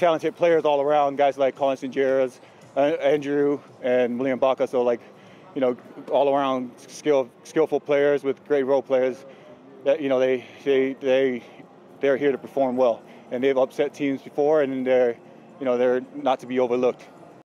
talented players all around, guys like Collins Injeras, uh, Andrew, and William Ambaka. So like, you know, all around skill, skillful players with great role players. That you know they they they they're here to perform well, and they've upset teams before, and they're you know they're not to be overlooked.